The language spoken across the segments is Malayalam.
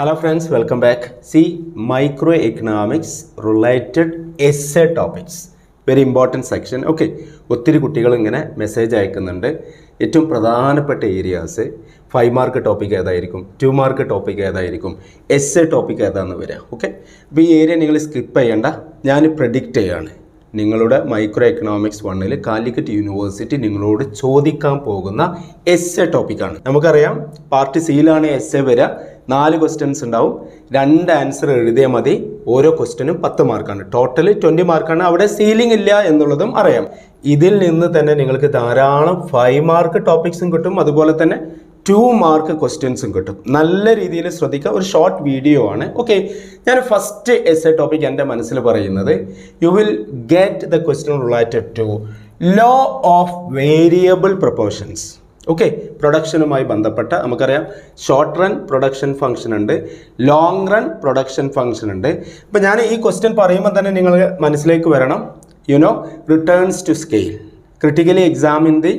Hello friends welcome back see micro economics related S A topics very important section okay ഒത്തിരി കുട്ടികൾ ഇങ്ങനെ മെസ്സേജ് അയക്കുന്നുണ്ട്. ഏറ്റവും പ്രധാനപ്പെട്ട ഏരിയാസ് ഫൈവ് മാർക്ക് ടോപ്പിക് ഏതായിരിക്കും ടു മാർക്ക് ടോപ്പിക് ഏതായിരിക്കും എസ് എ ടോപ്പിക് ഏതാണെന്ന് വരിക. ഓക്കെ അപ്പോൾ ഈ ഏരിയ നിങ്ങൾ സ്കിപ്പ് ചെയ്യേണ്ട. ഞാൻ പ്രഡിക്റ്റ് ചെയ്യാണ്. നിങ്ങളുടെ മൈക്രോ എക്കണോമിക്സ് വണ്ണിൽ കാലിക്കറ്റ് യൂണിവേഴ്സിറ്റി നിങ്ങളോട് ചോദിക്കാൻ പോകുന്ന എസ് എ ടോപ്പിക്കാണ് നമുക്കറിയാം പാർട്ട് സിയിലാണ് എസ് എ വരിക. നാല് ക്വസ്റ്റ്യൻസ് ഉണ്ടാവും. രണ്ട് ആൻസർ എഴുതിയാൽ മതി. ഓരോ ക്വസ്റ്റ്യനും പത്ത് മാർക്കാണ് ടോട്ടൽ ട്വന്റി മാർക്കാണ് അവിടെ സീലിംഗ് ഇല്ല എന്നുള്ളതും അറിയാം. ഇതിൽ നിന്ന് തന്നെ നിങ്ങൾക്ക് ധാരാളം ഫൈവ് മാർക്ക് ടോപ്പിക്സും കിട്ടും. അതുപോലെ തന്നെ ടു മാർക്ക് ക്വസ്റ്റ്യൻസും കിട്ടും. നല്ല രീതിയിൽ ശ്രദ്ധിക്കുക. ഒരു ഷോർട്ട് വീഡിയോ ആണ്. ഓക്കെ ഞാൻ ഫസ്റ്റ് എസ് എ ടോപ്പിക് എന്റെ മനസ്സിൽ പറയുന്നത് you will get the question related to law of variable proportions okay പ്രൊഡക്ഷനുമായി ബന്ധപ്പെട്ട നമുക്കറിയാം. ഷോർട്ട് റൺ പ്രൊഡക്ഷൻ ഫംഗ്ഷൻ ഉണ്ട്. ലോങ് റൺ പ്രൊഡക്ഷൻ ഫംഗ്ഷൻ ഉണ്ട്. അപ്പോൾ ഞാൻ ഈ ക്വസ്റ്റ്യൻ പറയുമ്പോൾ തന്നെ നിങ്ങൾ മനസ്സിലേക്ക് വരണം. You know returns to scale critically examine the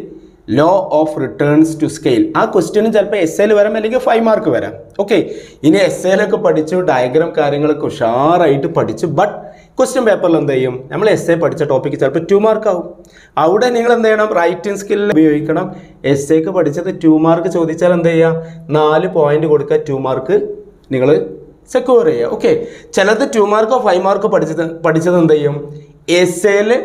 law of returns to scale ആ ക്വസ്റ്റ്യന് ചിലപ്പോൾ എസ് എയിൽ വരാം അല്ലെങ്കിൽ ഫൈവ് മാർക്ക് വരാം. ഓക്കെ ഇനി എസ് എയിലൊക്കെ പഠിച്ചു ഡയഗ്രാം കാര്യങ്ങളൊക്കെ ഉഷാറായിട്ട് പഠിച്ചു ബട്ട് ക്വസ്റ്റ്യൻ പേപ്പറിൽ എന്ത് ചെയ്യും? നമ്മൾ എസ് എ പഠിച്ച ടോപ്പിക്ക് ചിലപ്പോൾ ടു മാർക്ക് ആവും. അവിടെ നിങ്ങൾ എന്ത് ചെയ്യണം? റൈറ്റിംഗ് സ്കില്ല് ഉപയോഗിക്കണം. എസ് എക്ക് പഠിച്ചത് ടു മാർക്ക് ചോദിച്ചാൽ എന്ത് ചെയ്യുക നാല് പോയിന്റ് കൊടുക്കുക. ടു മാർക്ക് നിങ്ങൾ സെക്യൂർ ചെയ്യുക. ഓക്കെ ചിലത് ടു മാർക്കോ ഫൈവ് മാർക്കോ പഠിച്ചത് പഠിച്ചത് എന്ത് ചെയ്യും? എസ് എയിൽ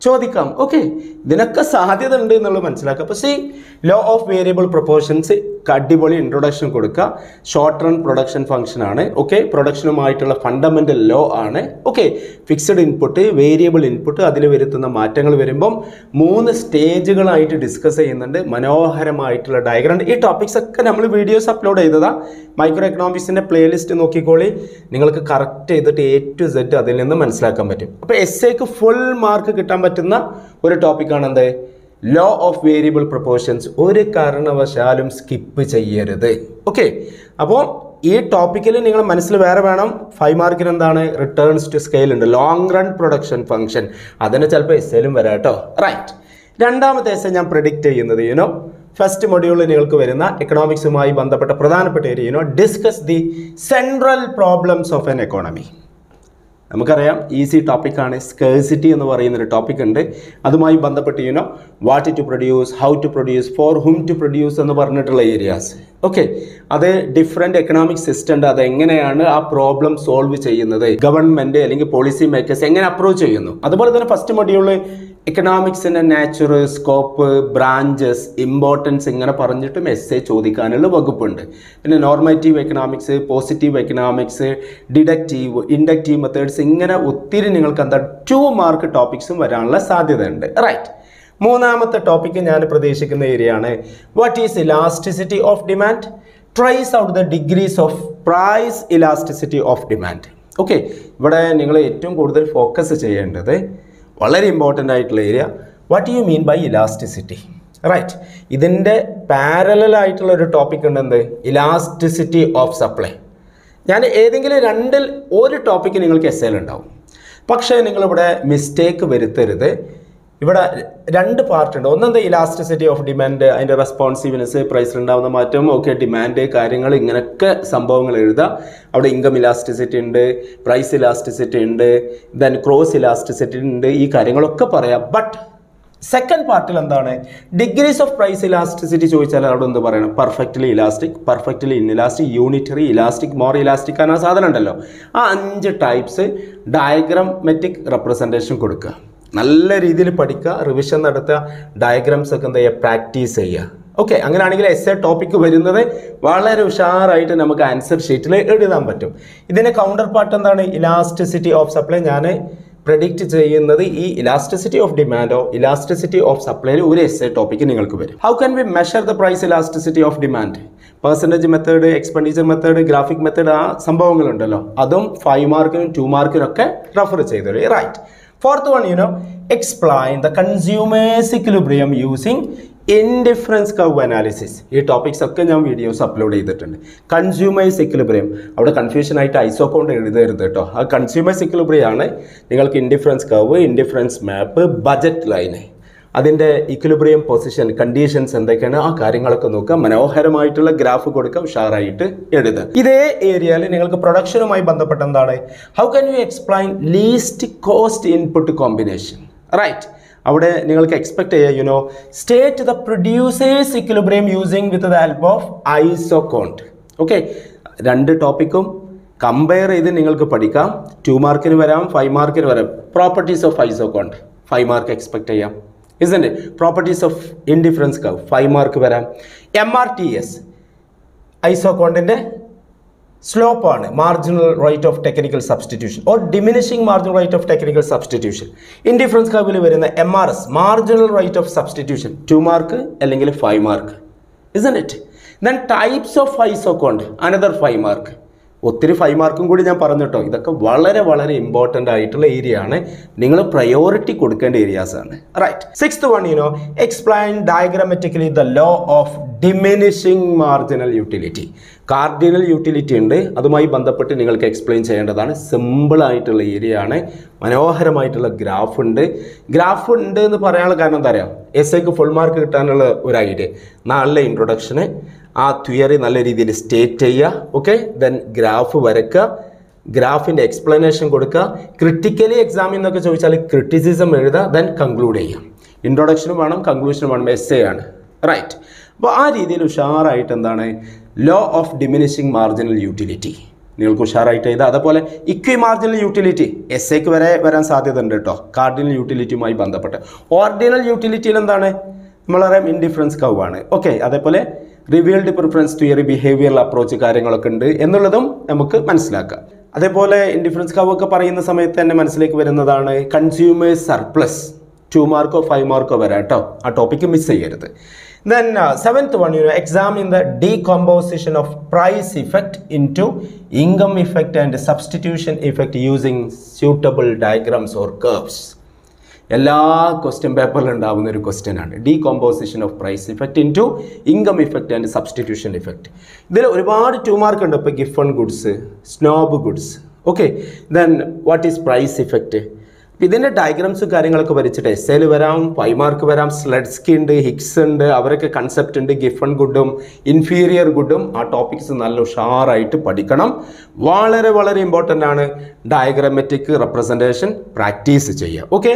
ചോദിക്കാം. ഓക്കെ ഇതിനൊക്കെ സാധ്യത ഉണ്ട് എന്നുള്ളത് മനസ്സിലാക്കുക. അപ്പോൾ ലോ ഓഫ് വേരിയബിൾ പ്രൊപ്പോർഷൻസ് അടിപൊളി ഇൻട്രൊഡക്ഷൻ കൊടുക്കുക ഷോർട്ട് റൺ പ്രൊഡക്ഷൻ ഫംഗ്ഷൻ ആണ്. ഓക്കെ പ്രൊഡക്ഷനുമായിട്ടുള്ള ഫണ്ടമെന്റൽ ലോ ആണ്. Okay fixed input variable input അതിൽ വരുത്തുന്ന മാറ്റങ്ങൾ വരുമ്പം മൂന്ന് സ്റ്റേജുകളായിട്ട് ഡിസ്കസ് ചെയ്യുന്നുണ്ട്. മനോഹരമായിട്ടുള്ള ഡയഗ്രാം ഈ ടോപ്പിക്സ് ഒക്കെ നമ്മൾ വീഡിയോസ് അപ്ലോഡ് ചെയ്തതാണ് മൈക്രോ എക്കണോമിക്സിന്റെ പ്ലേലിസ്റ്റ് നോക്കിക്കോളി. നിങ്ങൾക്ക് കറക്റ്റ് ചെയ്തിട്ട് എ ടു സെറ്റ് അതിൽ നിന്ന് മനസ്സിലാക്കാൻ പറ്റും. അപ്പോൾ എസ് എക്ക് ഫുൾ മാർക്ക് കിട്ടാൻ പറ്റുന്ന ഒരു ടോപ്പിക്കാണ് എന്ത്? ലോ ഓഫ് വേരിയബിൾ പ്രപ്പോർഷൻസ് ഒരു കാരണവശാലും സ്കിപ്പ് ചെയ്യരുത്. ഓക്കെ അപ്പോൾ ഈ ടോപ്പിക്കിൽ നിങ്ങൾ മനസ്സിൽ വേറെ വേണം. ഫൈവ് മാർക്കിന് എന്താണ്? റിട്ടേൺസ് ടു സ്കെയിൽ ഉണ്ട്. ലോങ് റൺ പ്രൊഡക്ഷൻ ഫംഗ്ഷൻ അതിന് ചിലപ്പോൾ എസ് എയിലും വരാം കേട്ടോ റൈറ്റ് രണ്ടാമത്തെ എസ് ഞാൻ പ്രിഡിക്റ്റ് ചെയ്യുന്നത് യുനോ ഫസ്റ്റ് മൊഡ്യൂളിൽ നിങ്ങൾക്ക് വരുന്ന എക്കണോമിക്സുമായി ബന്ധപ്പെട്ട പ്രധാനപ്പെട്ട area you know discuss the central problems of an economy നമുക്കറിയാം ഈസി ടോപ്പിക്കാണ് സ്കേഴ്സിറ്റി എന്ന് പറയുന്നൊരു ടോപ്പിക് ഉണ്ട്. അതുമായി ബന്ധപ്പെട്ട് you know what to produce how to produce for whom to produce എന്ന് പറഞ്ഞിട്ടുള്ള ഏരിയാസ് ഓക്കെ അത് ഡിഫറെന്റ് എക്കണോമിക് സിസ്റ്റം അത് എങ്ങനെയാണ് ആ പ്രോബ്ലം സോൾവ് ചെയ്യുന്നത്? ഗവൺമെന്റ് അല്ലെങ്കിൽ പോളിസി മേക്കേഴ്സ് എങ്ങനെ അപ്രോച്ച് ചെയ്യുന്നു? അതുപോലെ തന്നെ ഫസ്റ്റ് മൊഡ്യൂൾ എക്കണോമിക്സിന്റെ നാച്ചുറൽ സ്കോപ്പ് ബ്രാഞ്ചസ് ഇമ്പോർട്ടൻസ് ഇങ്ങനെ പറഞ്ഞിട്ടും എസ് എ ചോദിക്കാനുള്ള വകുപ്പുണ്ട്. പിന്നെ normative economics positive economics deductive inductive methods ഇങ്ങനെ ഒത്തിരി നിങ്ങൾക്ക് എന്താ ടു മാർക്ക് ടോപ്പിക്സും വരാനുള്ള സാധ്യതയുണ്ട്. റൈറ്റ് മൂന്നാമത്തെ ടോപ്പിക്ക് ഞാൻ പ്രതീക്ഷിക്കുന്ന ഏരിയ ആണ്. What is elasticity of demand trace out the degrees of price elasticity of demand okay ഇവിടെ നിങ്ങൾ ഏറ്റവും കൂടുതൽ ഫോക്കസ് ചെയ്യേണ്ടത് വളരെ ഇമ്പോർട്ടന്റ് ആയിട്ടുള്ള area what you mean by elasticity right ഇതിന്റെ പാരലായിട്ടുള്ള ഒരു ടോപ്പിക് ഉണ്ട് എന്ത്? ഇലാസ്റ്റിസിറ്റി ഓഫ് സപ്ലൈ ഞാൻ ഏതെങ്കിലും രണ്ടിൽ ഒരു ടോപ്പിക്ക് നിങ്ങൾക്ക് എസ് എൽ ഉണ്ടാവും. പക്ഷേ നിങ്ങളിവിടെ മിസ്റ്റേക്ക് വരുത്തരുത്. ഇവിടെ രണ്ട് പാർട്ട് ഉണ്ട് ഒന്നെന്താ ഇലാസ്റ്റിസിറ്റി ഓഫ് ഡിമാൻഡ് അതിന്റെ റെസ്പോൺസീവ്നെസ് പ്രൈസിൽ ഉണ്ടാകുന്ന മാറ്റം ഓക്കെ ഡിമാൻഡ് കാര്യങ്ങൾ ഇങ്ങനെയൊക്കെ സംഭവങ്ങൾ എഴുതാം അവിടെ ഇൻകം ഇലാസ്റ്റിസിറ്റി ഉണ്ട് പ്രൈസ് ഇലാസ്റ്റിസിറ്റി ഉണ്ട് ദെൻ ക്രോസ് ഇലാസ്റ്റിസിറ്റി ഉണ്ട് ഈ കാര്യങ്ങളൊക്കെ പറയാം. ബട്ട് സെക്കൻഡ് പാർട്ടിൽ എന്താണ്? ഡിഗ്രീസ് ഓഫ് പ്രൈസ് ഇലാസ്റ്റിസിറ്റി ചോദിച്ചാൽ അവിടെ എന്ത് പറയണം? Perfectly elastic perfectly inelastic unitary elastic more elastic എന്ന സാധനം ഉണ്ടല്ലോ. ആ അഞ്ച് ടൈപ്സ് ഡയഗ്രാമെറ്റിക് റെപ്രസെന്റേഷൻ കൊടുക്കുക. നല്ല രീതിയിൽ പഠിക്കുക റിവിഷൻ നടത്തുക ഡയഗ്രാംസ് ഒക്കെ എന്താ ചെയ്യുക പ്രാക്ടീസ് ചെയ്യുക. ഓക്കെ അങ്ങനെയാണെങ്കിൽ എസ് എ ടോപ്പിക്ക് വരുന്നത് വളരെ ഉഷാറായിട്ട് നമുക്ക് ആൻസർ ഷീറ്റിൽ എഴുതാൻ പറ്റും. ഇതിന്റെ കൗണ്ടർ പാർട്ട് എന്താണ്? ഇലാസ്റ്റിസിറ്റി ഓഫ് സപ്ലൈ ഞാൻ പ്രഡിക്റ്റ് ചെയ്യുന്നത് ഈ ഇലാസ്റ്റിസിറ്റി ഓഫ് ഡിമാൻഡോ ഇലാസ്റ്റിസിറ്റി ഓഫ് സപ്ലൈയിൽ ഒരു എസ് എ ടോപ്പിക്ക് നിങ്ങൾക്ക് വരും. How can we measure the price elasticity of demand percentage method expenditure method graphic method ആ സംഭവങ്ങളുണ്ടല്ലോ. അതും ഫൈവ് മാർക്കിനും ടു മാർക്കിനും ഒക്കെ റെഫർ ചെയ്തോളൂ right one you know explain the consumers equilibrium using indifference curve analysis ഈ ടോപ്പിക്സ് ഒക്കെ ഞാൻ വീഡിയോസ് അപ്ലോഡ് ചെയ്തിട്ടുണ്ട്. കൺസ്യൂമേഴ്സ് ഇക്വിലിബ്രിയം അവിടെ കൺഫ്യൂഷൻ ആയിട്ട് ഐസോ കൊണ്ട് എഴുതരുത് കേട്ടോ. ആ കൺസ്യൂമേഴ്സ് ഇക്വിലിബ്രിയം നിങ്ങൾക്ക് indifference curve indifference map budget line അതിന്റെ ഇക്വിലിബ്രിയം പൊസിഷൻ കണ്ടീഷൻസ് എന്തൊക്കെയാണ്? ആ കാര്യങ്ങളൊക്കെ നോക്കുക മനോഹരമായിട്ടുള്ള ഗ്രാഫ് കൊടുക്കുക ഉഷാറായിട്ട് എഴുതുക ഇതേ ഏരിയയിൽ നിങ്ങൾക്ക് പ്രൊഡക്ഷനുമായി ബന്ധപ്പെട്ട എന്താണ്? How can you explain least cost input combination right അവിടെ നിങ്ങൾക്ക് എക്സ്പെക്ട് ചെയ്യുക you know state the producers equilibrium using with the help of isoquant okay രണ്ട് ടോപ്പിക്കും കമ്പയർ ചെയ്ത് നിങ്ങൾക്ക് പഠിക്കാം. ടു മാർക്കിന് വരാം ഫൈവ് മാർക്കിന് വരാം. Properties of isoquant five mark expect ചെയ്യാം. Isn't properties of indifference curve five mark വരാം. എം ആർ ടി എസ് ഐസോകോണ്ടിന്റെ സ്ലോപ്പാണ് marginal rate of technical substitution or diminishing marginal rate of technical substitution indifference കർവിൽ വരുന്ന M R S marginal rate of substitution two mark അല്ലെങ്കിൽ five mark isn't it then types of isoquant another five mark ഒത്തിരി ഫൈവ് മാർക്കും കൂടി ഞാൻ പറഞ്ഞു കേട്ടോ ഇതൊക്കെ വളരെ വളരെ ഇമ്പോർട്ടന്റ് ആയിട്ടുള്ള ഏരിയ ആണ്. നിങ്ങൾ പ്രയോറിറ്റി കൊടുക്കേണ്ട ഏരിയാസ് ആണ്. Right sixth one you know explain diagrammatically the law of diminishing marginal utility cardinal utility ഉണ്ട്. അതുമായി ബന്ധപ്പെട്ട് നിങ്ങൾക്ക് എക്സ്പ്ലെയിൻ ചെയ്യേണ്ടതാണ്. സിമ്പിൾ ആയിട്ടുള്ള ഏരിയ ആണ് മനോഹരമായിട്ടുള്ള ഗ്രാഫ് ഉണ്ട്. ഗ്രാഫ് ഉണ്ട് എന്ന് പറയാനുള്ള കാരണം എന്താ പറയുക എസ് ഐക്ക് ഫുൾ മാർക്ക് കിട്ടാനുള്ള ഒരു ഐഡിയ നല്ല ഇൻട്രൊഡക്ഷന് ആ തിയറി നല്ല രീതിയിൽ സ്റ്റേറ്റ് ചെയ്യുക. ഓക്കെ ദെൻ ഗ്രാഫ് വരയ്ക്കുക. ഗ്രാഫിന്റെ എക്സ്പ്ലനേഷൻ കൊടുക്കുക. ക്രിട്ടിക്കലി എക്സാമിൽ എന്നൊക്കെ ചോദിച്ചാൽ ക്രിറ്റിസിസം എഴുതുക. ദെൻ കൺക്ലൂഡ് ചെയ്യാം ഇൻട്രൊഡക്ഷനും വേണം കൺക്ലൂഷനും വേണം. എസ് എ ആണ്. റൈറ്റ് അപ്പോൾ ആ രീതിയിൽ ഉഷാറായിട്ട് എന്താണ് law of diminishing marginal utility നിങ്ങൾക്ക് ഉഷാറായിട്ട് ചെയ്താൽ അതുപോലെ ഇക്വി മാർജിനൽ യൂട്ടിലിറ്റി എസ് എക്ക് വരെ വരാൻ സാധ്യത ഉണ്ട് കേട്ടോ. കാർഡിനൽ യൂട്ടിലിറ്റിയുമായി ബന്ധപ്പെട്ട്. ഓർഡിനൽ യൂട്ടിലിറ്റിയിൽ എന്താണ്? നമ്മളറിയാം ഇൻഡിഫറൻസ് കവാണ് ഓക്കെ അതേപോലെ revealed preference theory behavioural approach കാര്യങ്ങളൊക്കെ ഉണ്ട് എന്നുള്ളതും നമുക്ക് മനസ്സിലാക്കാം. അതേപോലെ ഇൻഡിഫറൻസ് കവ് ഒക്കെ പറയുന്ന സമയത്ത് തന്നെ മനസ്സിലേക്ക് വരുന്നതാണ് കൺസ്യൂമേഴ്സ് സർപ്ലസ് ടു മാർക്കോ ഫൈവ് മാർക്കോ വരാം കേട്ടോ. ആ ടോപ്പിക്ക് മിസ് ചെയ്യരുത്. Then seventh one, you know, examine the decomposition of price effect into income effect and substitution effect using suitable diagrams or curves. എല്ലാ ക്വസ്റ്റ്യൻ പേപ്പറിൽ ഉണ്ടാകുന്ന ഒരു ക്വസ്റ്റ്യൻ ആണ്. Decomposition of price effect into income effect and substitution effect ഇതിൽ ഒരുപാട് ടു മാർക്ക് ഉണ്ട്. ഇപ്പോൾ Giffen goods snob goods okay then what is price effect ഇതിന്റെ ഡയഗ്രാംസും കാര്യങ്ങളൊക്കെ വരച്ചിട്ട് എസ് എയിൽ വരാം ഫൈവ് മാർക്ക് വരാം സ്ലെഡ്സ്കി ഉണ്ട് ഹിക്സ് ഉണ്ട് അവരൊക്കെ കൺസെപ്റ്റ് ഉണ്ട് ഗിഫൺ ഗുഡും ഇൻഫീരിയർ ഗുഡും ആ ടോപ്പിക്സ് നല്ല ഉഷാറായിട്ട് പഠിക്കണം. വളരെ വളരെ ഇമ്പോർട്ടന്റ് ആണ് ഡയഗ്രാമറ്റിക് റെപ്രസെന്റേഷൻ പ്രാക്ടീസ് ചെയ്യുക. ഓക്കെ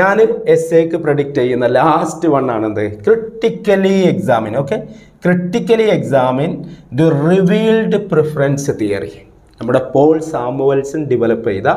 ഞാൻ എസ് എക്ക് പ്രഡിക്റ്റ് ചെയ്യുന്ന last one ആണെന്ത് critically examine okay critically examine the revealed preference theory നമ്മുടെ പോൾ സാമുവൽസൺ ഡെവലപ്പ് ചെയ്ത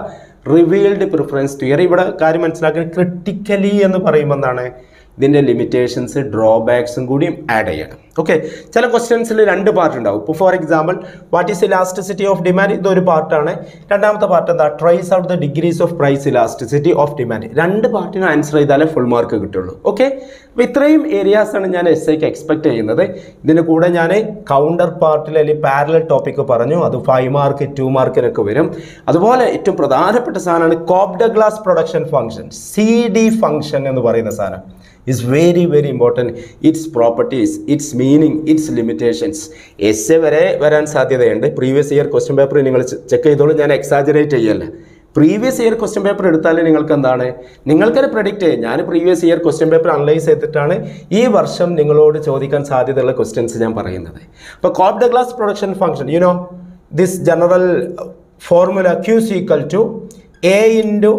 റിവീൽഡ് പ്രിഫറൻസ് തിയറി ഇവിടെ കാര്യം മനസ്സിലാക്കാൻ ക്രിട്ടിക്കലി എന്ന് പറയുമ്പോൾ എന്താണ്? ഇതിന്റെ ലിമിറ്റേഷൻസ് ഡ്രോബാക്സും കൂടിയും ആഡ് ചെയ്യണം. ഓക്കെ ചില ക്വസ്റ്റ്യൻസിൽ രണ്ട് പാർട്ട് ഉണ്ടാവും. ഇപ്പോൾ for example what is elasticity of demand ഇതൊരു പാർട്ടാണ് രണ്ടാമത്തെ പാർട്ട് എന്താ? Trace out the degrees of price elasticity of demand രണ്ട് പാർട്ടിനും ആൻസർ ചെയ്താലേ ഫുൾ മാർക്ക് കിട്ടുള്ളൂ. ഓക്കെ അപ്പോൾ ഇത്രയും ഏരിയാസാണ് ഞാൻ എസ് ഐക്ക് എക്സ്പെക്ട് ചെയ്യുന്നത്. ഇതിന് കൂടെ ഞാൻ കൗണ്ടർ പാർട്ടിൽ അല്ലെങ്കിൽ പാരലൽ ടോപ്പിക്ക് പറഞ്ഞു. അത് ഫൈവ് മാർക്ക് ടു മാർക്കിനൊക്കെ വരും. അതുപോലെ ഏറ്റവും പ്രധാനപ്പെട്ട സാധനമാണ് Cobb Douglas production function C D function എന്ന് പറയുന്ന സാധനം. It's very very important it's properties it's meaning it's limitations S A വരെ വരാൻ സാധ്യതയുണ്ട്. പ്രീവിയസ് ഇയർ ക്വസ്റ്റ്യൻ പേപ്പർ നിങ്ങൾ ചെക്ക് ചെയ്തോളൂ. ഞാൻ എക്സാജറേറ്റ് ചെയ്യല്ല. പ്രീവിയസ് ഇയർ ക്വസ്റ്റ്യൻ പേപ്പർ എടുത്താൽ നിങ്ങൾക്ക് എന്താണ് നിങ്ങൾക്കത് പ്രഡിക്റ്റ് ചെയ്യും. ഞാൻ previous year question paper analyse ചെയ്തിട്ടാണ് ഈ വർഷം നിങ്ങളോട് ചോദിക്കാൻ സാധ്യതയുള്ള ക്വസ്റ്റ്യൻസ് ഞാൻ പറയുന്നത്. അപ്പോൾ Cobb Douglas production function you know this general formula Q equal to A into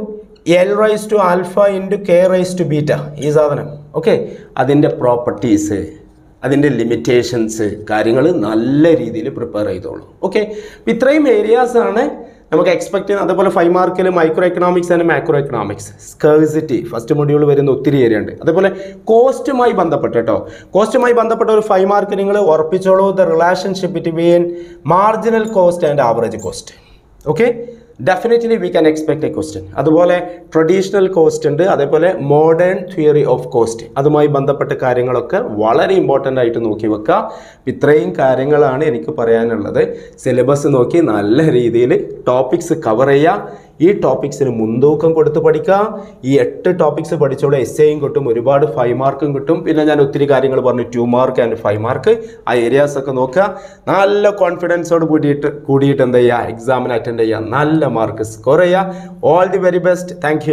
L raise to alpha into K raise to beta ഈ സാധനം. ഓക്കെ അതിന്റെ പ്രോപ്പർട്ടീസ് അതിന്റെ ലിമിറ്റേഷൻസ് കാര്യങ്ങൾ നല്ല രീതിയിൽ പ്രിപ്പയർ ചെയ്തോളൂ. ഓക്കെ ഇത്രയും ഏരിയാസാണ് നമുക്ക് എക്സ്പെക്ട് ചെയ്യുന്നത്. അതേപോലെ ഫൈവ് മാർക്കിൽ micro economics and macro economics scarcity first module വരുന്ന ഒത്തിരി ഏരിയ ഉണ്ട്. അതേപോലെ കോസ്റ്റുമായി ബന്ധപ്പെട്ട് കേട്ടോ. കോസ്റ്റുമായി ബന്ധപ്പെട്ട ഒരു ഫൈവ് മാർക്ക് നിങ്ങൾ ഉറപ്പിച്ചോളൂ. The relationship between marginal cost and average cost okay definitely we can expect a question അതുപോലെ ട്രഡീഷണൽ കോസ്റ്റ് ഉണ്ട് അതേപോലെ മോഡേൺ തിയറി ഓഫ് കോസ്റ്റ് അതുമായി ബന്ധപ്പെട്ട കാര്യങ്ങളൊക്കെ വളരെ ഇമ്പോർട്ടന്റ് ആയിട്ട് നോക്കി വെക്കുക ഇത്രയും കാര്യങ്ങളാണ് എനിക്ക് പറയാനുള്ളത്. സിലബസ് നോക്കി നല്ല രീതിയിൽ ടോപ്പിക്സ് കവർ ചെയ്യുക ഈ ടോപ്പിക്സിന് മുൻതൂക്കം കൊടുത്ത് പഠിക്കുക ഈ എട്ട് ടോപ്പിക്സ് പഠിച്ചോളെ എസ് എയും കിട്ടും ഒരുപാട് ഫൈവ് മാർക്കും കിട്ടും. പിന്നെ ഞാൻ ഒത്തിരി കാര്യങ്ങൾ പറഞ്ഞു two mark and five mark ആ ഏരിയാസ് ഒക്കെ നോക്കുക. നല്ല കോൺഫിഡൻസോട് കൂടിയിട്ട് കൂടിയിട്ട് എന്ത് ചെയ്യുക? എക്സാമിന് അറ്റൻഡ് ചെയ്യുക. നല്ല മാർക്ക് സ്കോർ ചെയ്യുക. All the very best thank